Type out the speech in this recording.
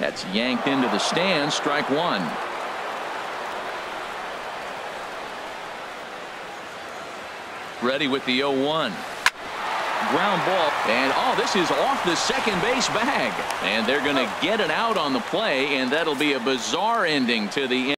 That's yanked into the stand. Strike one. Ready with the 0-1. Ground ball. And, oh, this is off the second base bag. And they're going to get it out on the play, and that'll be a bizarre ending to the